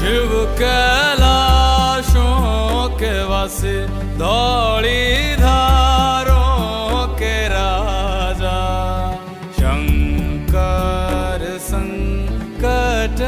शिव कैलाशों के वस दौड़ी धारों के राजा शंकर संकट